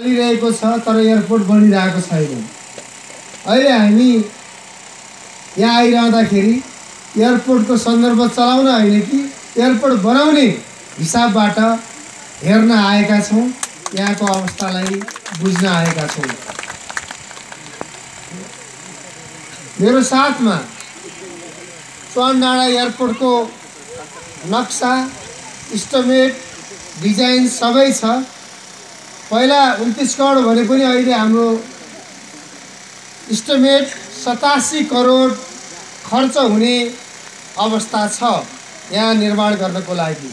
चलिरहेको छ तर एयरपोर्ट बनिरहेको छैन। अहिले हामी यहाँ आइरहँदाखेरि एयरपोर्टको सन्दर्भ चलाउन होइन कि एयरपोर्ट बनाउने हिसाबबाट हेर्न आएका छौँ यहाँको अवस्थालाई बुझ्न आएका छौँ। मेरो साथमा स्वान डाँडा एयरपोर्टको नक्सा इस्टिमेट डिजाइन सबै छ। पहिला उन्तिस करोड भने पनि अहिले हाम्रो इस्टिमेट सतासी करोड खर्च हुने अवस्था छ यहाँ निर्माण गर्नको लागि।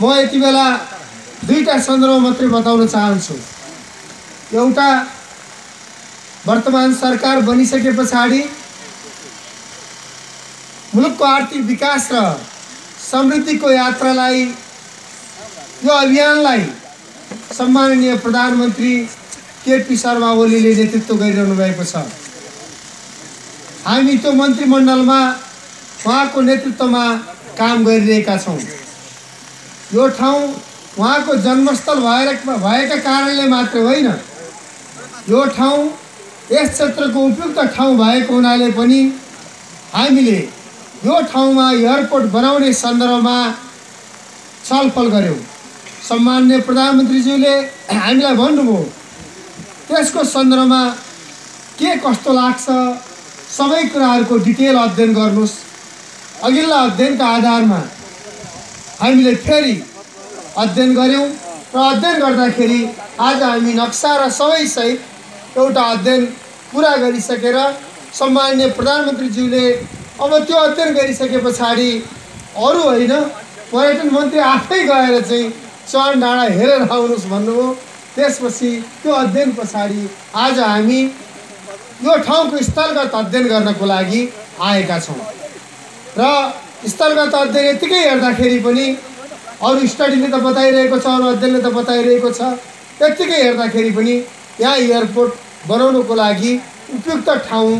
म यति बेला दुईवटा सन्दर्भ मात्रै बताउन चाहन्छु। एउटा वर्तमान सरकार बनिसके पछाडि मुलुकको आर्थिक विकास र समृद्धिको यात्रालाई यो अभियानलाई सम्माननीय प्रधानमन्त्री केपी शर्मा ओलीले नेतृत्व गरिरहनु भएको छ। हामी त्यो मन्त्रीमण्डलमा उहाँको नेतृत्वमा काम गरिरहेका छौँ। यो ठाउँ उहाँको जन्मस्थल भएर भएका कारणले मात्र होइन यो ठाउँ यस क्षेत्रको उपयुक्त ठाउँ भएको हुनाले पनि हामीले यो ठाउँमा एयरपोर्ट बनाउने सन्दर्भमा छलफल गऱ्यौँ सम्मान्य प्रधानमन्त्रीज्यूले हामीलाई भन्नुभयो त्यसको सन्दर्भमा के कस्तो लाग्छ सबै कुराहरूको डिटेल अध्ययन गर्नुहोस्। अघिल्ला अध्ययनका आधारमा हामीले फेरि अध्ययन गऱ्यौँ र अध्ययन गर्दाखेरि आज हामी नक्सा र सबैसहित एउटा अध्ययन पुरा गरिसकेर सम्मान्य प्रधानमन्त्रीज्यूले अब त्यो अध्ययन गरिसके पछाडि अरू होइन पर्यटन मन्त्री आफै गएर चाहिँ चरण डाँडा हेरेर आउनुहोस् भन्नुभयो। त्यसपछि त्यो अध्ययन पछाडि आज हामी यो ठाउँको स्थलगत अध्ययन गर्नको लागि आएका छौँ। र स्थलगत अध्ययन यत्तिकै हेर्दाखेरि पनि अरू स्टडीले त बताइरहेको छ अरू अध्ययनले त बताइरहेको छ। यत्तिकै हेर्दाखेरि पनि यहाँ एयरपोर्ट बनाउनुको लागि उपयुक्त ठाउँ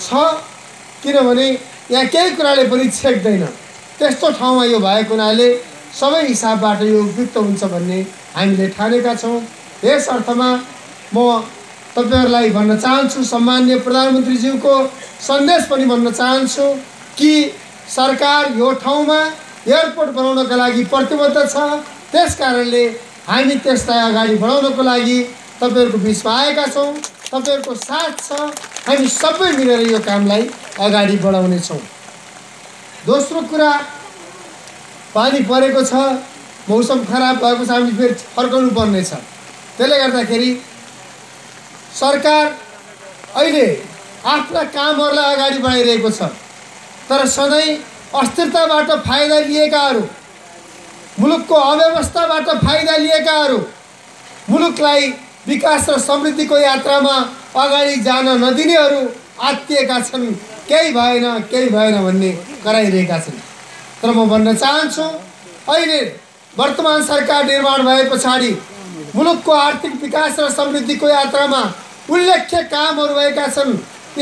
छ। किनभने यहाँ केही कुराले पनि छेक्दैन। त्यस्तो ठाउँमा यो भएको हुनाले सबै हिसाबबाट यो उपयुक्त हुन्छ भन्ने हामीले ठानेका छौँ। यस अर्थमा म तपाईँहरूलाई भन्न चाहन्छु सम्मान्य प्रधानमन्त्रीज्यूको सन्देश पनि भन्न चाहन्छु कि सरकार यो ठाउँमा एयरपोर्ट बनाउनका लागि प्रतिबद्ध छ। त्यस कारणले हामी त्यसलाई अगाडि बढाउनको लागि तपाईँहरूको बिचमा आएका छौँ। तपाईँहरूको साथ छ। हामी सबै मिलेर यो कामलाई अगाडि बढाउनेछौँ दोस्रो कुरा पानी परेको छ मौसम खराब भएको छ हामी फेरि फर्काउनु पर्नेछ त्यसले गर्दाखेरि सरकार अहिले आफ्ना कामहरूलाई अगाडि बढाइरहेको छ। तर सधैँ अस्थिरताबाट फाइदा लिएकाहरू मुलुकको अव्यवस्थाबाट फाइदा लिएकाहरू मुलुकलाई विकास र समृद्धिको यात्रामा अगाडि जान नदिनेहरू आत्तिएका छन्। केही भएन केही भएन भन्ने कराइरहेका छन्। तर म भन्न चाहन्छु अहिले वर्तमान सरकार निर्माण भए पछाडि मुलुकको आर्थिक विकास र समृद्धिको यात्रामा उल्लेख्य कामहरू भएका छन्।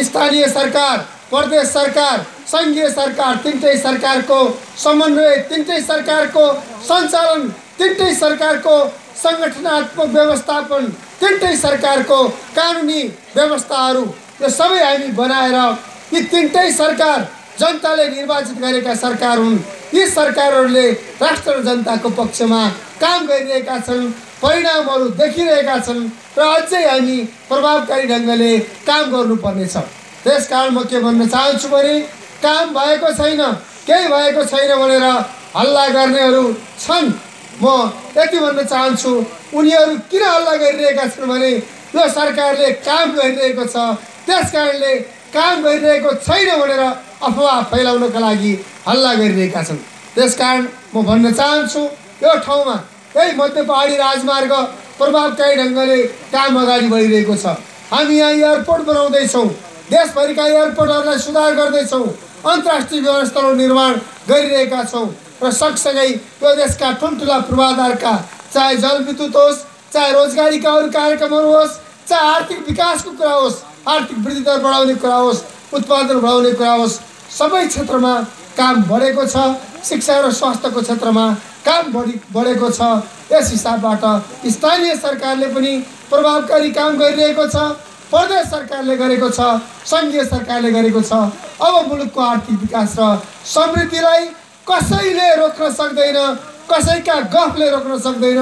स्थानीय सरकार प्रदेश सरकार सङ्घीय सरकार तिनटै सरकारको समन्वय तिनटै सरकारको सञ्चालन तिनटै सरकारको सङ्गठनात्मक व्यवस्थापन तिनटै सरकारको कानुनी व्यवस्थाहरू। यो सबै हामी बनाएर यी तिनटै सरकार जनताले निर्वाचित गरेका सरकार हुन्। यी सरकारहरूले राष्ट्र र जनताको पक्षमा काम गरिरहेका छन् परिणामहरू देखिरहेका छन् र अझै हामी प्रभावकारी ढङ्गले काम गर्नुपर्नेछ। त्यस कारण म के भन्न चाहन्छु भने काम भएको छैन केही भएको छैन भनेर हल्ला गर्नेहरू छन्। म यति भन्न चाहन्छु उनीहरू किन हल्ला गरिरहेका छन् भने यो सरकारले काम गरिरहेको छ त्यस कारणले काम गरिरहेको छैन भनेर अफवाह फैलाउनका लागि हल्ला गरिरहेका छन्। त्यस कारण म भन्न चाहन्छु यो ठाउँमा यही मध्य पहाडी राजमार्ग प्रभावकारी ढङ्गले काम अगाडि बढिरहेको छ। हामी यहाँ एयरपोर्ट बनाउँदैछौँ। देशभरिका एयरपोर्टहरूलाई सुधार गर्दैछौँ। अन्तर्राष्ट्रिय विमानस्थलहरू निर्माण गरिरहेका छौँ र सँगसँगै यो देशका ठुल्ठुला पूर्वाधारका चाहे जलविद्युत होस् चाहे रोजगारीका अरू कार्यक्रमहरू होस् चाहे आर्थिक विकासको कुरा होस् आर्थिक वृद्धि दर बढाउने कुरा होस् उत्पादन बढाउने कुरा होस् सबै क्षेत्रमा काम बढेको छ शिक्षा र स्वास्थ्यको क्षेत्रमा काम बढी बढेको छ। यस हिसाबबाट स्थानीय सरकारले पनि प्रभावकारी काम गरिरहेको छ प्रदेश सरकारले गरेको छ सङ्घीय सरकारले गरेको छ। अब मुलुकको आर्थिक विकास र समृद्धिलाई कसैले रोक्न सक्दैन कसैका गफले रोक्न सक्दैन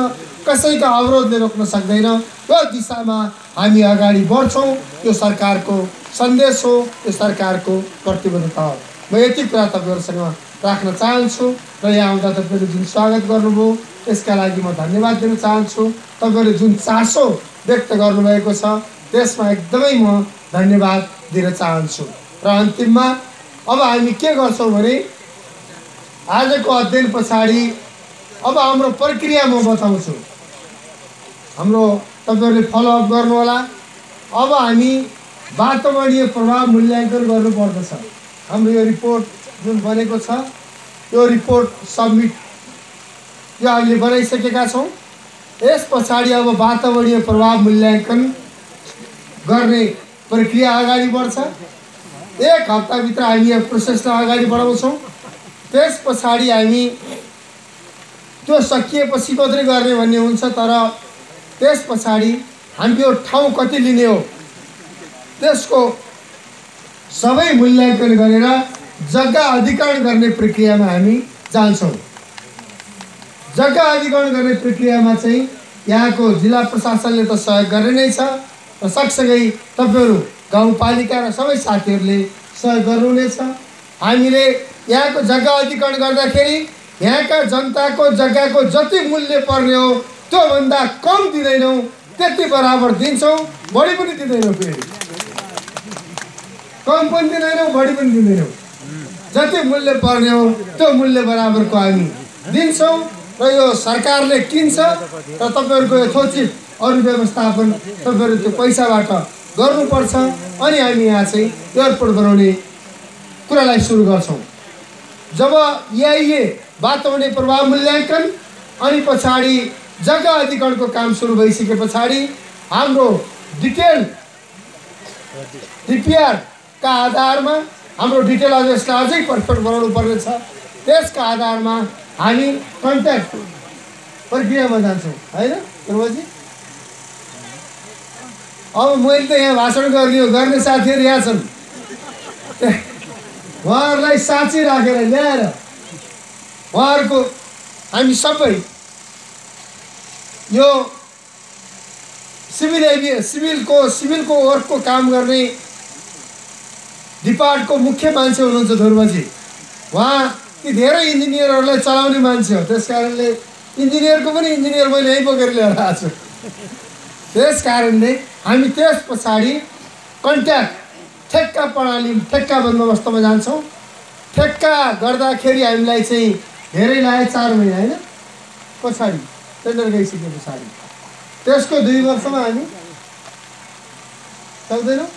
कसैका अवरोधले रोक्न सक्दैन। यो दिशामा हामी अगाडि बढ्छौँ यो सरकारको सन्देश हो यो सरकारको प्रतिबद्धता हो। म यति कुरा तपाईँहरूसँग राख्न चाहन्छु र यहाँ आउँदा तपाईँहरूले जुन स्वागत गर्नुभयो त्यसका लागि म धन्यवाद दिन चाहन्छु। तपाईँहरूले जुन चासो व्यक्त गर्नुभएको छ त्यसमा एकदमै म धन्यवाद दिन चाहन्छु। र अन्तिममा अब हामी के गर्छौँ भने आजको अध्ययन पछाडि अब हाम्रो प्रक्रिया म बताउँछु। हाम्रो तपाईँहरूले फलोअप गर्नुहोला। अब हामी वातावरणीय प्रभाव मूल्याङ्कन गर्नुपर्दछ। हाम्रो यो रिपोर्ट जुन बनेको छ यो रिपोर्ट सब्मिट यो हामीले बनाइसकेका छौँ। यस पछाडि अब वातावरणीय प्रभाव मूल्याङ्कन गर्ने प्रक्रिया अगाडि बढ्छ। एक हप्ताभित्र हामी यो प्रोसेसलाई अगाडि बढाउँछौँ। त्यस पछाडि हामी त्यो सकिएपछि मात्रै गर्ने भन्ने हुन्छ तर त्यस पछाडि हामी यो ठाउँ कति लिने हो त्यसको सबै मूल्याङ्कन गरेर जग्गा अधिकरण गर्ने प्रक्रियामा हामी जान्छौँ। जग्गा अधिकरण गर्ने प्रक्रियामा चाहिँ यहाँको जिल्ला प्रशासनले त सहयोग गर्ने नै छ र सँगसँगै तपाईँहरू गाउँपालिका र सबै साथीहरूले सहयोग गर्नुहुनेछ हामीले यहाँको जग्गा अधिकरण गर्दाखेरि यहाँका जनताको जग्गाको जति मूल्य पर्ने हो त्योभन्दा कम दिँदैनौँ त्यति बराबर दिन्छौँ। बढी पनि दिँदैनौँ फेरि। कम पनि दिँदैनौँ बढी पनि दिँदैनौँ। जति मूल्य पर्ने हो त्यो मूल्य बराबरको हामी दिन्छौँ र यो सरकारले किन्छ र तपाईँहरूको यथोचित अरू व्यवस्थापन तपाईँहरू त्यो पैसाबाट गर्नुपर्छ अनि हामी यहाँ चाहिँ एयरपोर्ट बनाउने कुरालाई सुरु गर्छौँ। जब एआइए वातावरणीय प्रभाव मूल्याङ्कन अनि पछाडि जग्गा अधिकरणको काम सुरु भइसके पछाडि हाम्रो डिटेल डिपिआरका आधारमा हाम्रो डिटेल यसलाई अझै पर्फेक्ट बनाउनु पर्नेछ। त्यसका आधारमा हामी कन्ट्याक्ट प्रक्रियामा जान्छौँ होइन ध्रुवजी अब मैले त यहाँ भाषण गर्ने हो गर्ने साथीहरू यहाँ छन्। उहाँहरूलाई साँच्ची राखेर ल्याएर उहाँहरूको हामी सबै यो सिभिल एभि सिभिलको सिभिलको वर्कको काम गर्ने डिपार्टको मुख्य मान्छे हुनुहुन्छ ध्रुवजी उहाँ ती धेरै इन्जिनियरहरूलाई चलाउने मान्छे हो। त्यस कारणले इन्जिनियरको पनि इन्जिनियर मैले यहीँ बोकेर ल्याएर आएको छु। त्यस कारणले हामी त्यस पछाडि कन्ट्याक्ट ठेक्का प्रणाली ठेक्का बन्दोबस्तमा जान्छौँ। ठेक्का गर्दाखेरि हामीलाई चाहिँ धेरै लाग्यो चार महिना होइन? पछाडि टेन्डर गइसके पछाडि। त्यसको दुई वर्षमा हामी सक्दैनौँ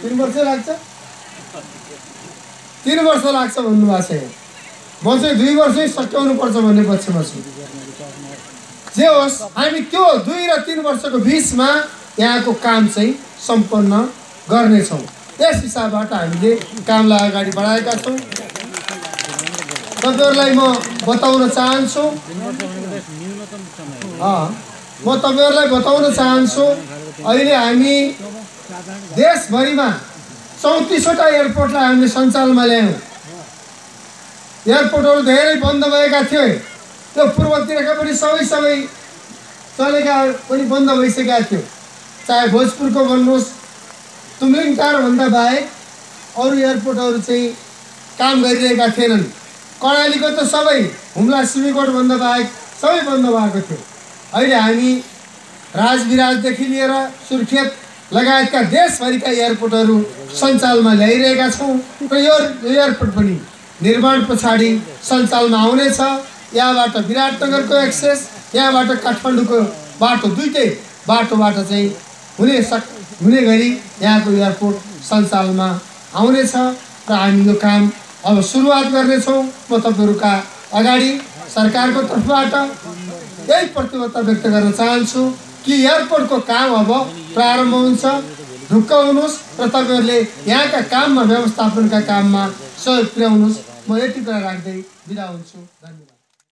तिन वर्ष लाग्छ? तिन वर्ष लाग्छ भन्नुभएको छ। म चाहिँ दुई वर्षै सट्याउनु पर्छ भन्ने पक्षमा छु। जे होस् हामी त्यो दुई र तिन वर्षको बिचमा यहाँको काम चाहिँ सम्पन्न गर्नेछौँ। यस हिसाबबाट हामीले कामलाई अगाडि बढाएका छौँ। तपाईँहरूलाई म बताउन चाहन्छु। म तपाईँहरूलाई बताउन चाहन्छु। अहिले हामी देशभरिमा चौतिसवटा एयरपोर्टलाई हामीले सञ्चालनमा ल्यायौँ। एयरपोर्टहरू धेरै बन्द भएका थिए। त्यो पूर्वतिरका पनि सबै सबै चलेका पनि बन्द भइसकेका थियो चाहे भोजपुरको भन्नुहोस् टारभन्दा बाहेक अरू एयरपोर्टहरू चाहिँ काम गरिरहेका थिएनन्। कर्णालीको त सबै हुम्ला सिमीकोटभन्दा बाहेक सबै बन्द भएको थियो। अहिले हामी राजविराजदेखि लिएर सुर्खेत लगायतका देशभरिका एयरपोर्टहरू सञ्चालनमा ल्याइरहेका छौँ र यो एयरपोर्ट पनि निर्माण पछाडि सञ्चालनमा आउनेछ। यहाँबाट विराटनगरको एक्सेस यहाँबाट काठमाडौँको बाटो दुइटै बाटोबाट चाहिँ हुने सक हुने गरी यहाँको एयरपोर्ट सञ्चालनमा आउनेछ र हामी यो काम अब सुरुवात गर्नेछौँ। म तपाईँहरूका अगाडि सरकारको तर्फबाट यही प्रतिबद्धता व्यक्त गर्न चाहन्छु कि एयरपोर्टको काम अब प्रारम्भ हुन्छ। ढुक्क हुनुहोस् र तपाईँहरूले यहाँका काममा व्यवस्थापनका काममा सहयोग पुर्याउनुहोस्। म यति कुरा राख्दै बिदा हुन्छु। धन्यवाद।